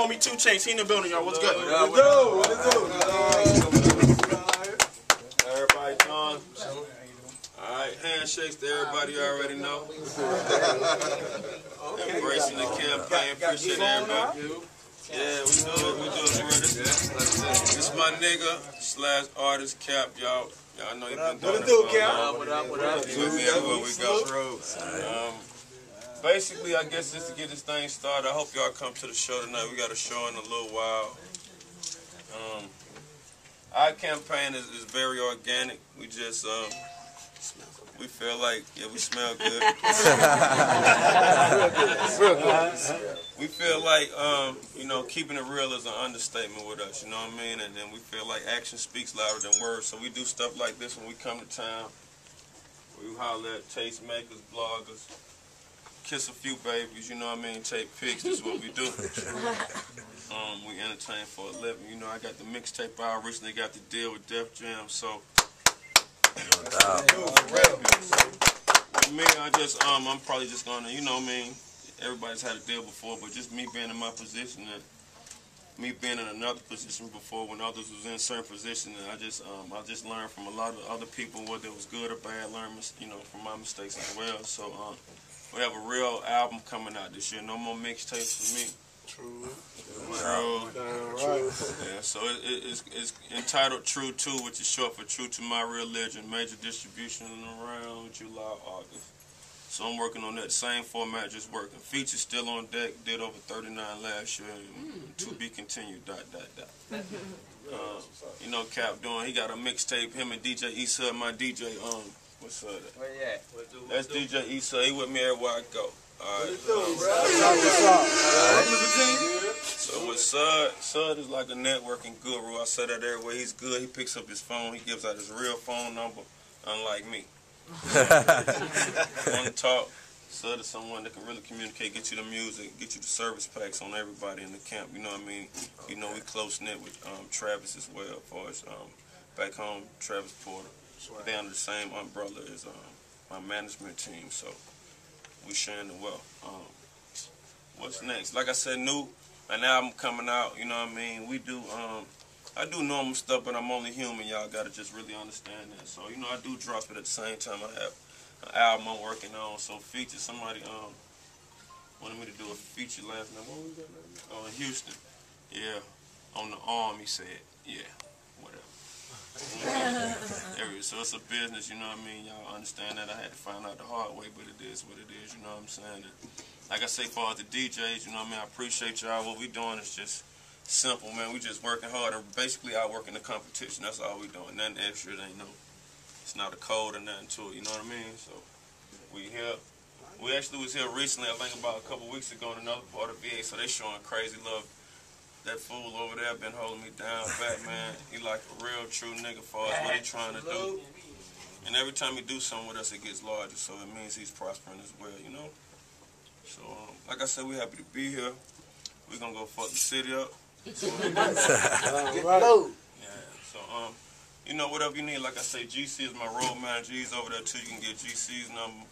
homie 2 Chainz. He in the building, y'all. What's good? What it do? What it do? Everybody done? Alright, handshakes to everybody you already know. Embracing the campaign, appreciate everybody. Yeah, we do it, we do it for this. This my nigga slash artist Cap, y'all. Y'all know you been doing What it it do, for a Cap? long What up, what up? He's with me everywhere we go. Um, basically, I guess just to get this thing started, I hope y'all come to the show tonight. We got a show in a little while. Um, our campaign is, is very organic. We just um, we feel like yeah, we smell good. we feel like um, you know keeping it real is an understatement with us. You know what I mean? And then we feel like action speaks louder than words. So we do stuff like this when we come to town. We holler at tastemakers, bloggers, kiss a few babies. You know what I mean? Take pics. That's what we do. Um, we entertain for a living. You know, I got the mixtape out. Recently got the deal with Def Jam. So, with me, I just, um, I'm probably just gonna, you know what I mean? Everybody's had a deal before, but just me being in my position and me being in another position before when others was in certain positions, and I just, um, I just learned from a lot of other people whether it was good or bad. Learn, you know, from my mistakes as well. So, um, we have a real album coming out this year. No more mixtapes for me. True. True. Damn right. Yeah, so it, it, it's, it's entitled True 2, which is short for True to My Religion. Major distribution around July, August. So I'm working on that same format, just working. Features still on deck, did over 39 last year, and to be continued, dot, dot, dot. Uh, you know, Cap doing, he got a mixtape, him and DJ Issa, my DJ, um, what's up? Where you at? That's DJ Issa, he with me everywhere I go. Alright. So with Sud, Sud is like a networking guru. I say that everywhere. He's good. He picks up his phone. He gives out his real phone number, unlike me. Want to talk? Sud is someone that can really communicate, get you the music, get you the service packs on everybody in the camp. You know what I mean? You know we close knit with um, Travis as well. As far as um, back home, Travis Porter. They under the same umbrella as um, my management team. So we sharing the wealth. Um, what's next? Like I said, new an album coming out. You know what I mean? We do. Um, I do normal stuff, but I'm only human. Y'all gotta just really understand that. So you know, I do drop it at the same time. I have an album I'm working on. So feature somebody um wanted me to do a feature last night. What was that? Oh, Houston. Yeah, on the arm. He said, yeah, whatever. So it's a business, you know what I mean? Y'all understand that. I had to find out the hard way, but it is what it is, you know what I'm saying? And like I say, for all the DJs, you know what I mean? I appreciate y'all. What we doing is just simple, man. We just working hard and basically I work in the competition. That's all we doing. Nothing extra. It ain't no, it's not a code or nothing to it, you know what I mean? So we here. We actually was here recently, I think about a couple weeks ago in another part of VA, so they showing crazy love. That fool over there been holding me down back, man. He like a real true nigga for us, what he trying to do. And every time he do something with us, it gets larger, so it means he's prospering as well, you know? So, um, like I said, we happy to be here. we gonna go fuck the city up. Yeah, so, um, you know, whatever you need, like I say, GC is my road manager. He's over there too. You can get GC's number.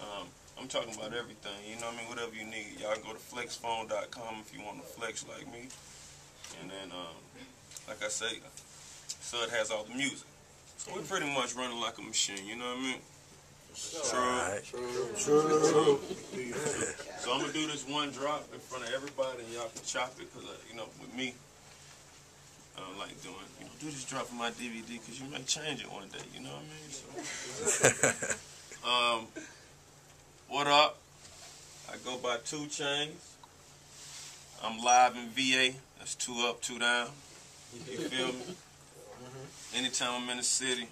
Um, I'm talking about everything, you know what I mean? Whatever you need. Y'all go to flexphone.com if you want to flex like me. And then, um, like I say, Sud has all the music. So we're pretty much running like a machine, you know what I mean? True. True. So I'm gonna do this one drop in front of everybody, and y'all can chop it, cause uh, you know, with me, I don't like doing, you know, do this drop on my DVD, cause you may change it one day, you know what I mean? So, um, what up? I go by Two Chainz. I'm live in VA. That's two up, two down. You feel me? Anytime I'm in the city,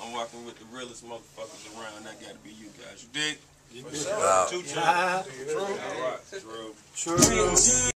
I'm walking with the realest motherfuckers around. That got to be you guys. You dig? Wow. Two Chainz. All right, Drew. True.